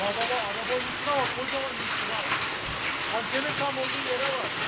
Baba baba arabanın üstüne bak kocaman üstüne bak. Antenin tam olduğu yere bak.